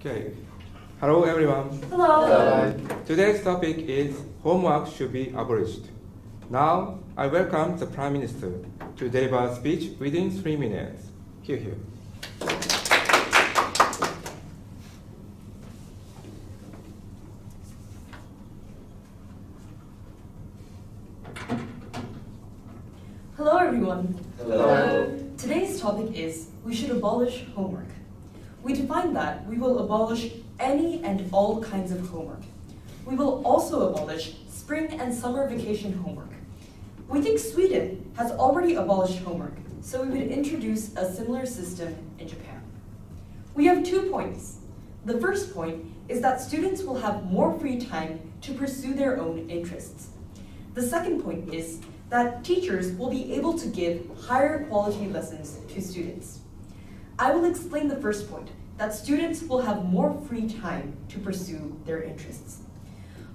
Okay. Hello, everyone. Hello. Hello. Today's topic is homework should be abolished. Now, I welcome the Prime Minister to deliver a speech within three minutes. Here, here. Hello, everyone. Hello. Today's topic is we should abolish homework. We define that we will abolish any and all kinds of homework. We will also abolish spring and summer vacation homework. We think Sweden has already abolished homework, so we would introduce a similar system in Japan. We have two points. The first point is that students will have more free time to pursue their own interests. The second point is that teachers will be able to give higher quality lessons to students. I will explain the first point, that students will have more free time to pursue their interests.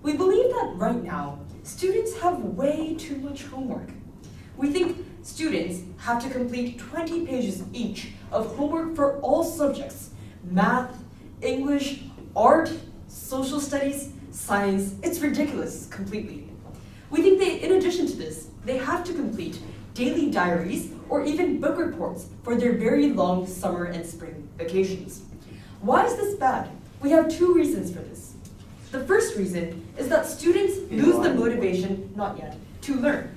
We believe that right now, students have way too much homework. We think students have to complete 20 pages each of homework for all subjects, math, English, art, social studies, science. It's ridiculous completely. We think that in addition to this, they have to complete daily diaries or even book reports for their very long summer and spring vacations. Why is this bad? We have two reasons for this. The first reason is that students lose the motivation, not yet, to learn.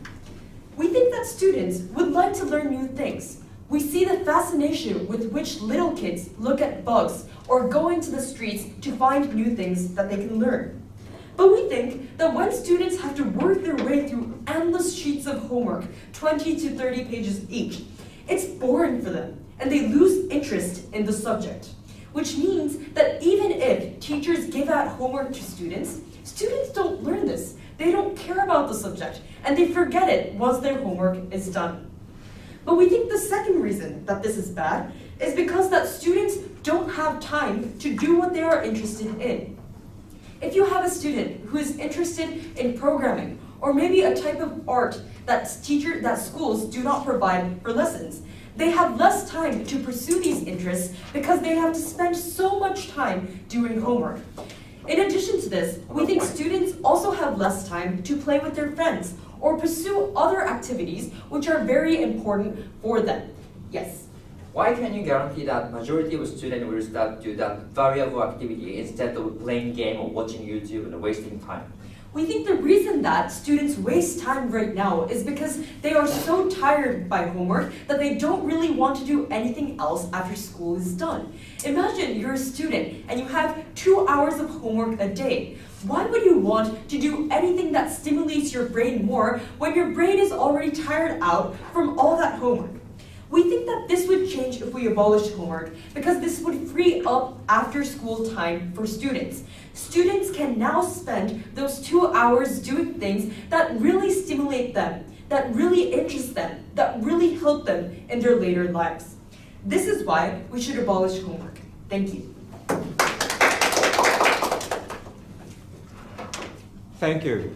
We think that students would like to learn new things. We see the fascination with which little kids look at bugs or go into the streets to find new things that they can learn. But we think that when students have to work their way through endless sheets of homework, 20 to 30 pages each, it's boring for them and they lose interest in the subject. Which means that even if teachers give out homework to students, students don't learn this. They don't care about the subject and they forget it once their homework is done. But we think the second reason that this is bad is because that students don't have time to do what they are interested in. If you have a student who is interested in programming, or maybe a type of art that teacher that schools do not provide for lessons, they have less time to pursue these interests because they have to spend so much time doing homework. In addition to this, we think students also have less time to play with their friends or pursue other activities which are very important for them. Yes. Why can you guarantee that majority of students will start to that variable activity instead of playing game or watching YouTube and wasting time? We think the reason that students waste time right now is because they are so tired by homework that they don't really want to do anything else after school is done. Imagine you're a student and you have two hours of homework a day. Why would you want to do anything that stimulates your brain more when your brain is already tired out from all that homework? We think that this would change if we abolished homework because this would free up after school time for students. Students can now spend those two hours doing things that really stimulate them, that really interest them, that really help them in their later lives. This is why we should abolish homework. Thank you. Thank you.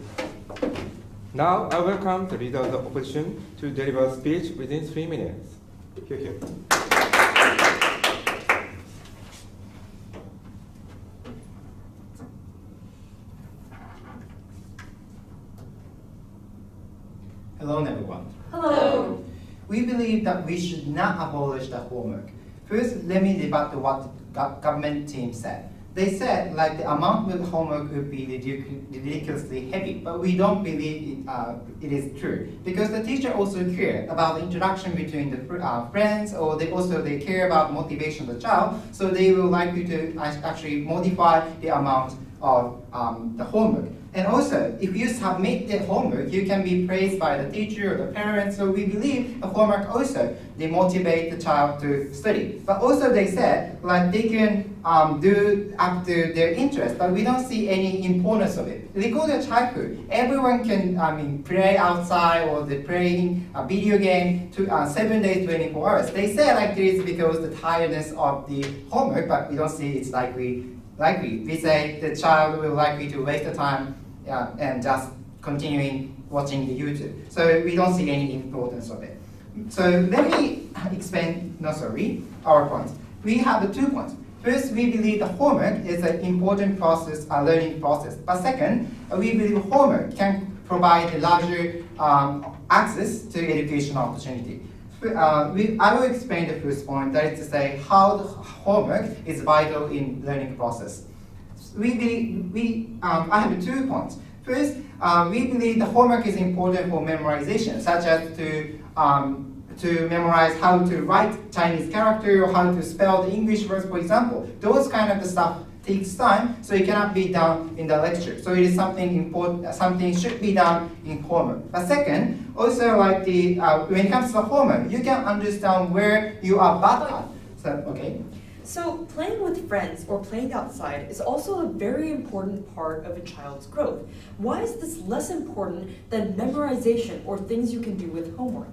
Now, I welcome the leader of the opposition to deliver a speech within three minutes. Here, here. Hello everyone. Hello. We believe that we should not abolish the homework. First, let me debate what the government team said. They said like the amount of homework would be ridiculously heavy, but we don't believe it, uh, it is true because the teacher also care about the interaction between the uh, friends, or they also they care about motivation of the child, so they will like you to actually modify the amount of um, the homework. And also, if you submit the homework, you can be praised by the teacher or the parents. So we believe the homework also they motivate the child to study. But also they said like they can um, do up to their interest, but we don't see any importance of it. They go childhood. Everyone can I mean play outside or they playing a video game to uh, seven days, 24 hours. They say like this because the tiredness of the homework, but we don't see it's likely likely. We say the child will likely to waste the time uh, and just continuing watching the YouTube. So we don't see any importance of it. So let me explain, no sorry, our. We have two points. First, we believe the homework is an important process, a learning process. But second, we believe homework can provide a larger um, access to educational opportunity. Uh, we, I will explain the first point, that is to say how the homework is vital in learning process. We believe, we, um, I have two points. First, uh, we believe the homework is important for memorization, such as to um, to memorize how to write Chinese character or how to spell the English words, for example. Those kind of stuff takes time, so it cannot be done in the lecture. So it is something important, something should be done in homework. But second, also like the uh, when it comes to the homework, you can understand where you are bad at. So okay. So playing with friends or playing outside is also a very important part of a child's growth. Why is this less important than memorization or things you can do with homework?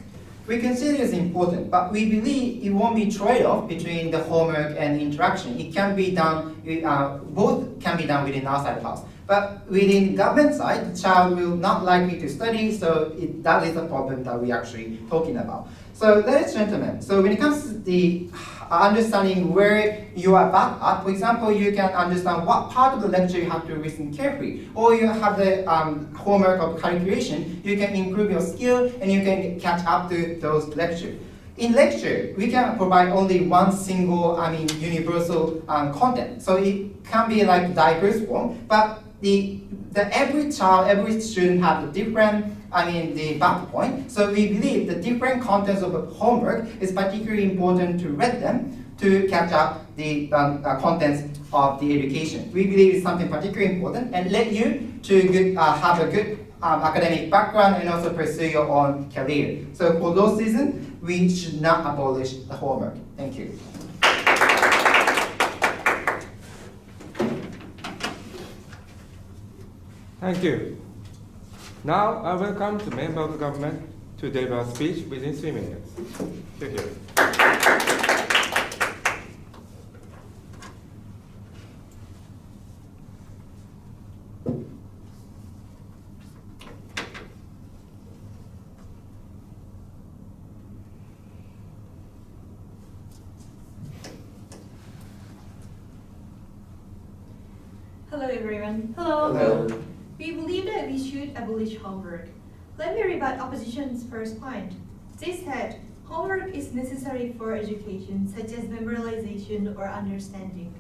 We consider it important, but we believe it won't be trade-off between the homework and interaction. It can be done, uh, both can be done within outside the house. But within government side, the child will not likely to study, so it, that is a problem that we're actually talking about. So ladies and gentlemen, so when it comes to the understanding where you are bad at, for example, you can understand what part of the lecture you have to listen carefully, or you have the um, homework of calculation, you can improve your skill and you can catch up to those lectures. In lecture, we can provide only one single, I mean, universal um, content. So it can be like diverse form, but the, the every child, every student have a different, I mean, the back point. So we believe the different contents of homework is particularly important to read them to catch up the um, uh, contents of the education. We believe it's something particularly important and let you to good, uh, have a good um, academic background and also pursue your own career. So for those reasons, we should not abolish the homework. Thank you. Thank you. Now I welcome the member of the government to deliver a speech within three minutes. Here, here. Hello everyone. Hello. We believe that we should abolish homework. Let me rebut opposition's first point. They said homework is necessary for education, such as memorization or understanding.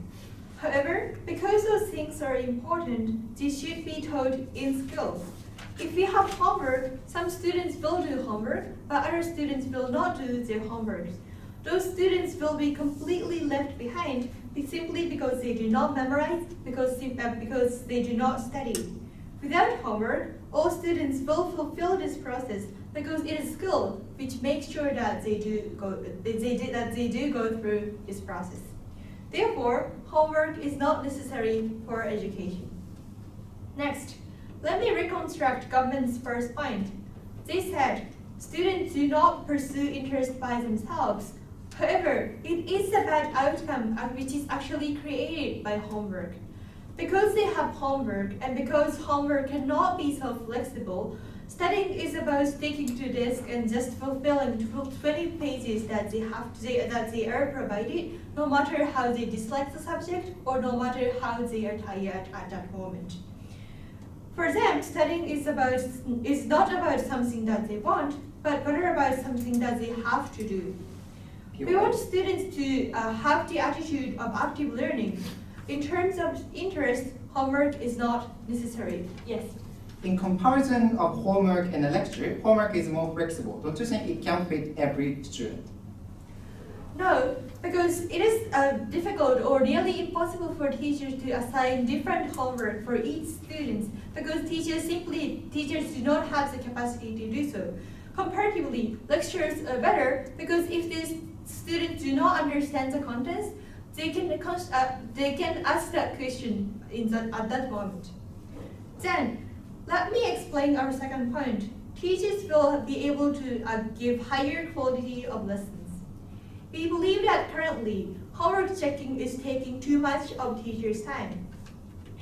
However, because those things are important, they should be taught in schools. If we have homework, some students will do homework, but other students will not do their homework. Those students will be completely left behind simply because they do not memorize, because, uh, because they do not study. Without homework, all students will fulfill this process because it is skill which makes sure that they do go they, do- that they do go through this process. Therefore, homework is not necessary for education. Next, let me reconstruct government's first point. They said students do not pursue interest by themselves. However, it is a bad outcome which is actually created by homework. Because they have homework and because homework cannot be so flexible, studying is about sticking to desk and just fulfilling tw- 20 pages that they have to, that they are provided, no matter how they dislike the subject or no matter how they are tired at that moment. For them, studying is about is not about something that they want, but rather about something that they have to do. We want students to uh, have the attitude of active learning. In terms of interest, homework is not necessary. Yes. In comparison of homework and a lecture, homework is more flexible. Don't you think it can fit every student? No, because it is uh, difficult or nearly impossible for teachers to assign different homework for each student because teachers simply teachers do not have the capacity to do so. Comparatively, lectures are better because if these students do not understand the contents, they can uh, they can ask that question in that, at that moment. Then, let me explain our second point. Teachers will be able to uh, give higher quality of lessons. We believe that currently, homework checking is taking too much of teachers' time.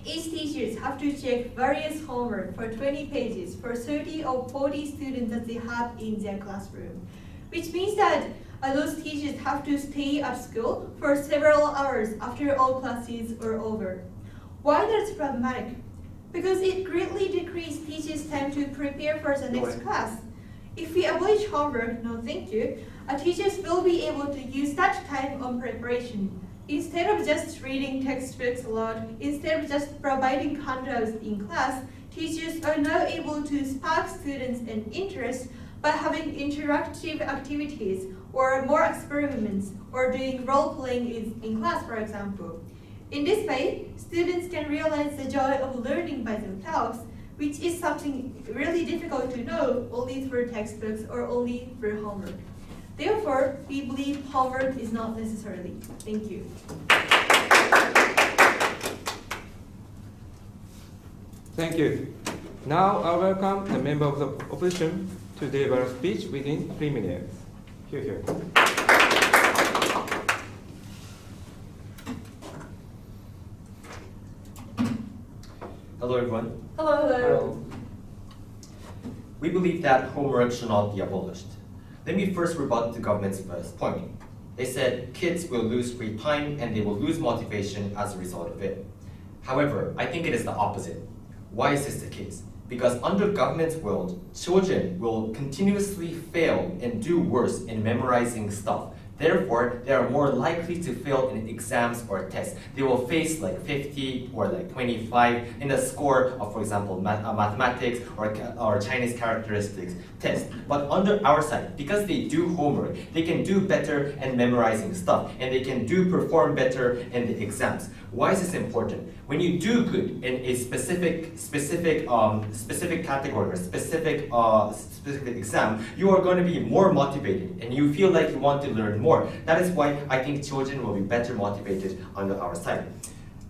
Each teachers have to check various homework for 20 pages for 30 or 40 students that they have in their classroom, which means that those teachers have to stay at school for several hours after all classes are over. Why that's problematic? Because it greatly decreases teachers' time to prepare for the next class. If we abolish homework, no thank you, uh, teachers will be able to use that time on preparation. Instead of just reading textbooks a lot, instead of just providing handouts in class, teachers are now able to spark students' interest by having interactive activities or more experiments or doing role playing in, in class, for example. In this way, students can realize the joy of learning by themselves, which is something really difficult to know only through textbooks or only through homework. Therefore, we believe homework is not necessarily. Thank you. Thank you. Now I welcome the member of the opposition to deliver a speech within three minutes. Here, here. Hello, everyone. Hello, hello. We believe that homework should not be abolished. Let me first rebut the government's first point. They said kids will lose free time and they will lose motivation as a result of it. However, I think it is the opposite. Why is this the case? Because under government's world, children will continuously fail and do worse in memorizing stuff. Therefore, they are more likely to fail in exams or tests. They will face like 50 or like 25 in the score of, for example, math, uh, mathematics or, or Chinese characteristics test. But under our side, because they do homework, they can do better in memorizing stuff and they can do perform better in the exams. Why is this important? When you do good in a specific specific um, specific category or specific uh, specific exam, you are going to be more motivated and you feel like you want to learn more. That is why I think children will be better motivated on our side.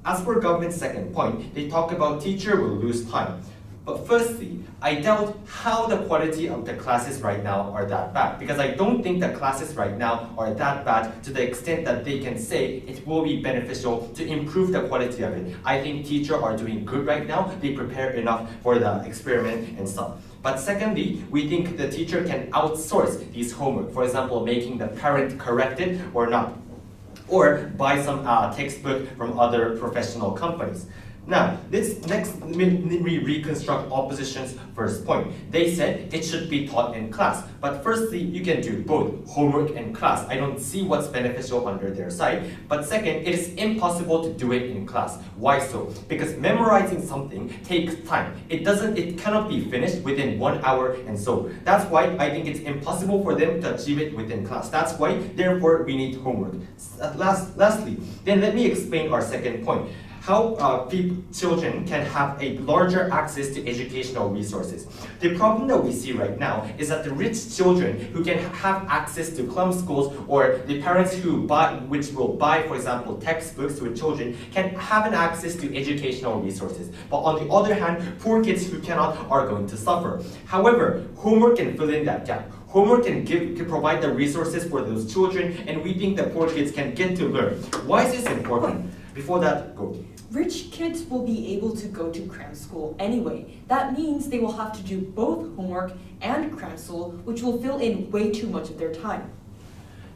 As for government's second point, they talk about teacher will lose time. But firstly, I doubt how the quality of the classes right now are that bad because I don't think the classes right now are that bad to the extent that they can say it will be beneficial to improve the quality of it. I think teachers are doing good right now. They prepare enough for the experiment and stuff. But secondly, we think the teacher can outsource these homework. For example, making the parent correct it or not or buy some uh, textbook from other professional companies. Now, this next me reconstruct opposition's first point. They said it should be taught in class, but firstly, you can do both homework and class. I don't see what's beneficial under their side. But second, it is impossible to do it in class. Why so? Because memorizing something takes time. It doesn't. It cannot be finished within one hour, and so that's why I think it's impossible for them to achieve it within class. That's why, therefore, we need homework. Last, lastly, then let me explain our second point how uh, children can have a larger access to educational resources. The problem that we see right now is that the rich children who can have access to club schools or the parents who buy, which will buy, for example, textbooks to children can have an access to educational resources. But on the other hand, poor kids who cannot are going to suffer. However, homework can fill in that gap. Homework can give can provide the resources for those children, and we think that poor kids can get to learn. Why is this important? Before that, go. Rich kids will be able to go to cram school anyway. That means they will have to do both homework and cram school, which will fill in way too much of their time.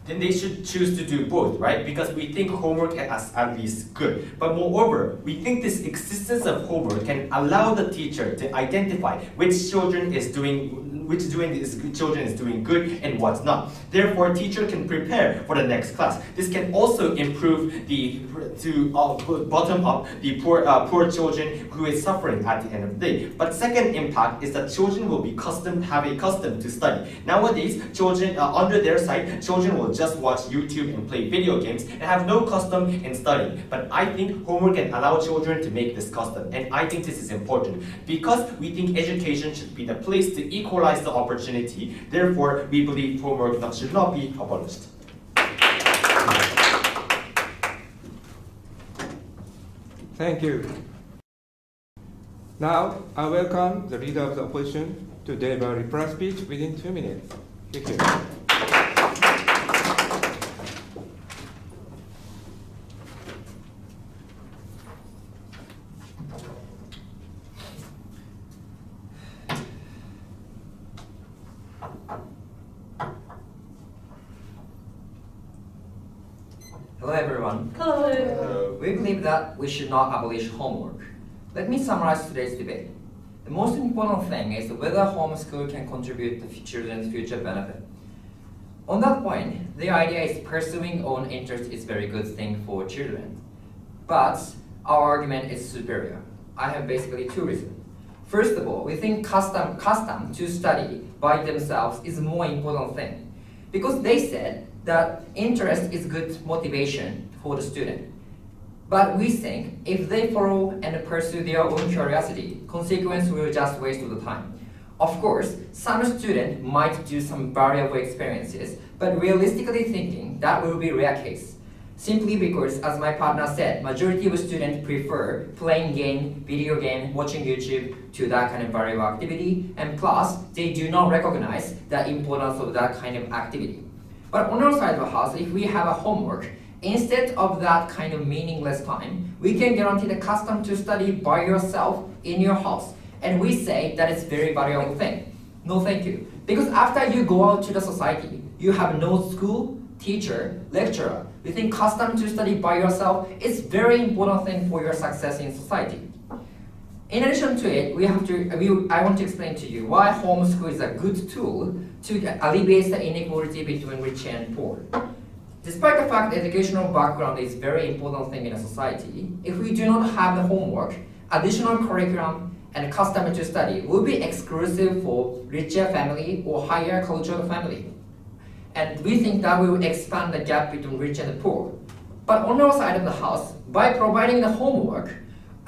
then they should choose to do both, right? Because we think homework is at least good. But moreover, we think this existence of homework can allow the teacher to identify which children is doing which doing is children is doing good and what's not. Therefore, teacher can prepare for the next class. This can also improve the to uh, bottom up the poor uh, poor children who is suffering at the end of the day. But second impact is that children will be custom have a custom to study. Nowadays, children uh, under their side, children will just watch YouTube and play video games and have no custom in studying. But I think homework can allow children to make this custom, and I think this is important because we think education should be the place to equalize the opportunity. Therefore, we believe homework should not be abolished. Thank you. Now, I welcome the leader of the opposition to deliver a reply speech within two minutes. Thank you. Hello everyone. Hello. We believe that we should not abolish homework. Let me summarize today's debate. The most important thing is whether homeschool can contribute to children's future benefit. On that point, the idea is pursuing own interest is very good thing for children. But our argument is superior. I have basically two reasons. First of all, we think custom, custom to study by themselves is more important thing. Because they said that interest is good motivation for the student. But we think if they follow and pursue their own curiosity, consequence will just waste of the time. Of course, some student might do some variable experiences, but realistically thinking, that will be rare case. Simply because, as my partner said, majority of students prefer playing game, video game, watching YouTube to that kind of variable activity, and plus, they do not recognize the importance of that kind of activity. But on our side of the house, if we have a homework, instead of that kind of meaningless time, we can guarantee the custom to study by yourself in your house. And we say that it's very valuable thing. No thank you. Because after you go out to the society, you have no school, teacher, lecturer. We think custom to study by yourself is very important thing for your success in society. In addition to it, we have to, we, I want to explain to you why homeschool is a good tool to alleviate the inequality between rich and poor. Despite the fact educational background is very important thing in a society, if we do not have the homework, additional curriculum, and custom to study will be exclusive for richer family or higher cultural family. And we think that will expand the gap between rich and poor. But on our side of the house, by providing the homework,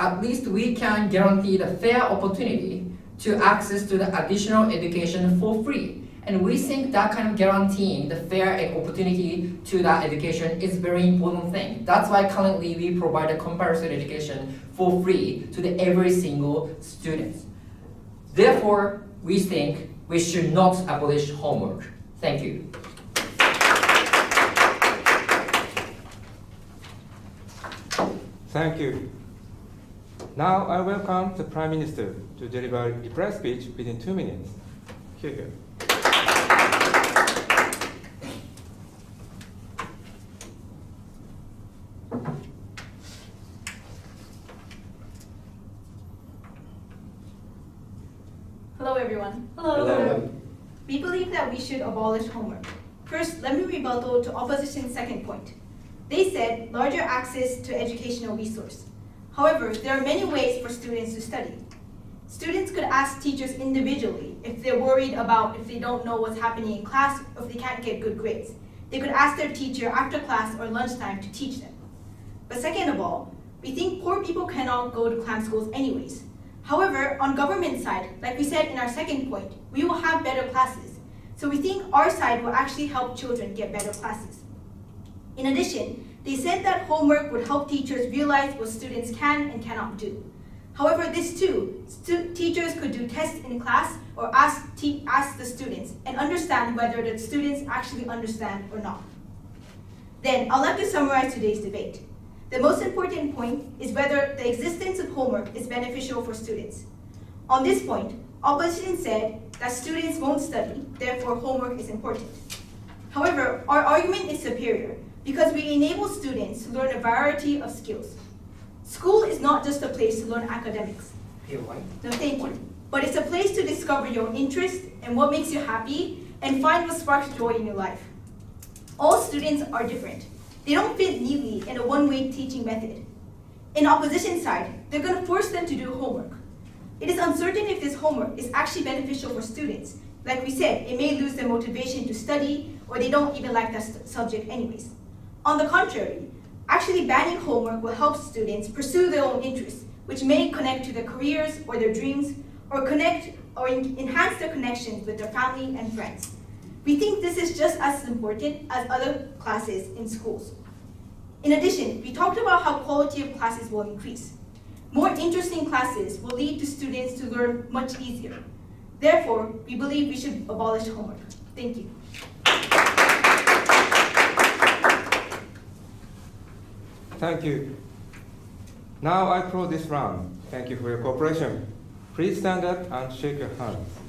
at least we can guarantee the fair opportunity to access to the additional education for free and we think that kind of guaranteeing the fair opportunity to that education is very important thing. That's why currently we provide a comparison education for free to the every single student. Therefore, we think we should not abolish homework. Thank you. Thank you. Now I welcome the Prime Minister to deliver a press speech within two minutes. Here. Hello, everyone. Hello. We believe that we should abolish homework. First, let me rebuttal to opposition's second point. They said larger access to educational resource. However, there are many ways for students to study. Students could ask teachers individually if they're worried about if they don't know what's happening in class or if they can't get good grades. They could ask their teacher after class or lunchtime to teach them. But second of all, we think poor people cannot go to cram schools anyways. However, on government side, like we said in our second point, we will have better classes. So we think our side will actually help children get better classes. In addition, they said that homework would help teachers realize what students can and cannot do. However, this too, teachers could do tests in class or ask, ask the students and understand whether the students actually understand or not. Then, I'd like to summarize today's debate. The most important point is whether the existence of homework is beneficial for students. On this point, opposition said that students won't study, therefore homework is important. However, our argument is superior because we enable students to learn a variety of skills. School is not just a place to learn academics. No, thank you. But it's a place to discover your interest and what makes you happy and find what sparks joy in your life. All students are different, they don't fit neatly in a one-way teaching method. In opposition side, they're going to force them to do homework. It is uncertain if this homework is actually beneficial for students. Like we said, it may lose their motivation to study, or they don't even like that subject anyways. On the contrary, actually banning homework will help students pursue their own interests, which may connect to their careers or their dreams, or connect or enhance their connections with their family and friends. We think this is just as important as other classes in schools. In addition, we talked about how quality of classes will increase. More interesting classes will lead students to learn much easier. Therefore, we believe we should abolish homework. Thank you. Thank you. Now I close this round. Thank you for your cooperation. Please stand up and shake your hands.